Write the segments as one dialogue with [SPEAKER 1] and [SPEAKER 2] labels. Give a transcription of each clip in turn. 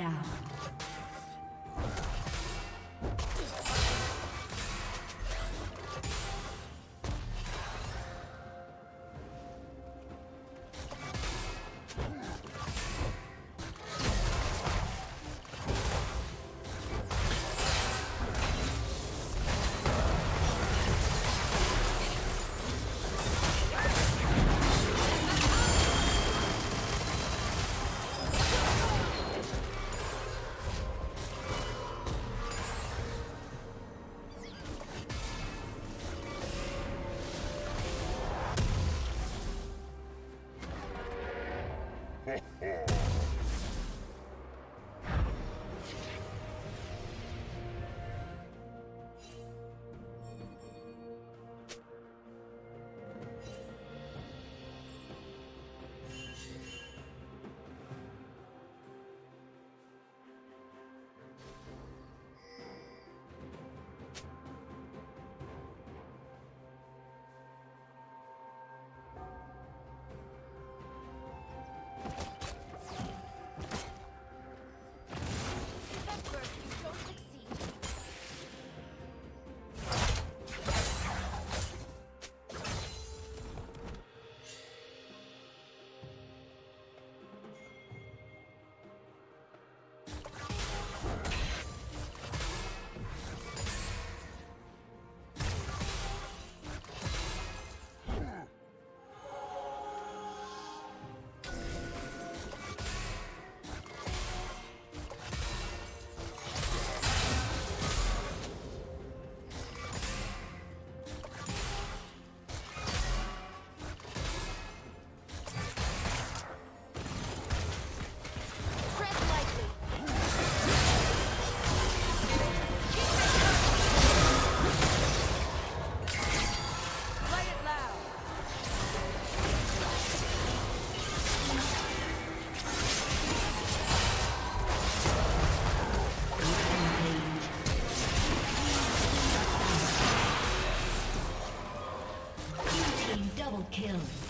[SPEAKER 1] down. Kill.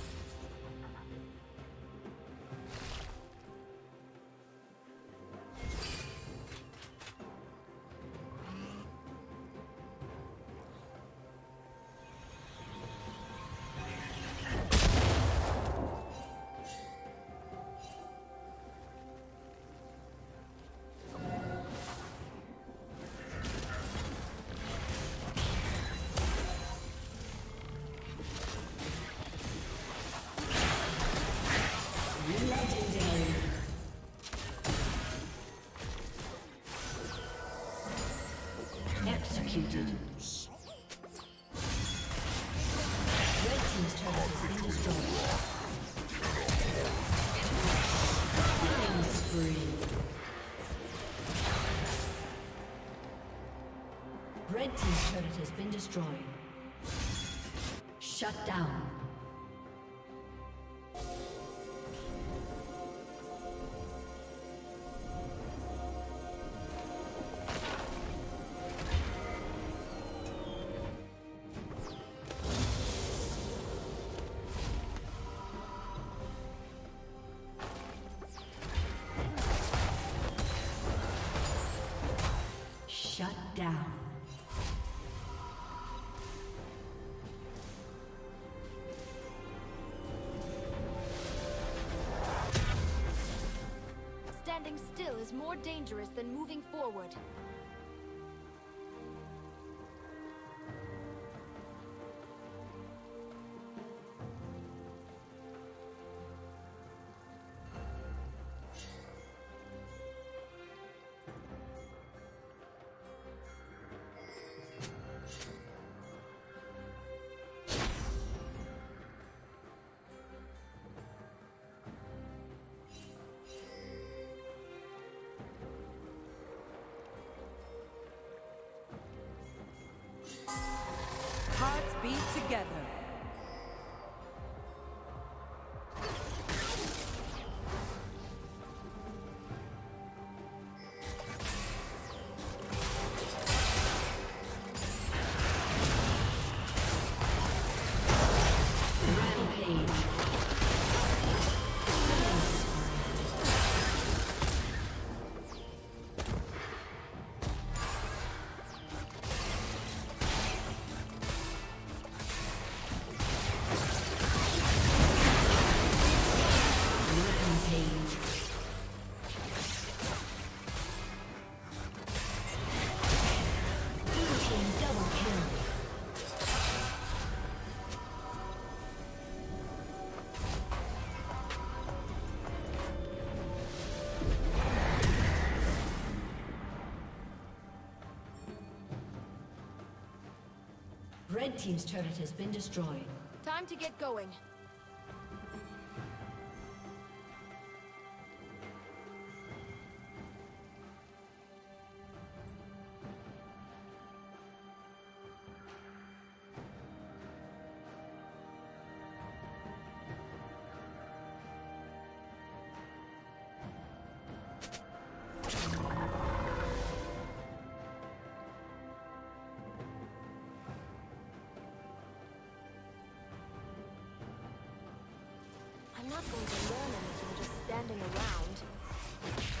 [SPEAKER 1] Executed. Shut down.
[SPEAKER 2] Standing still is more dangerous than moving forward.
[SPEAKER 3] Beat together.
[SPEAKER 1] Red Team's turret has been destroyed.
[SPEAKER 2] Time to get going. Not going to learn anything just standing around.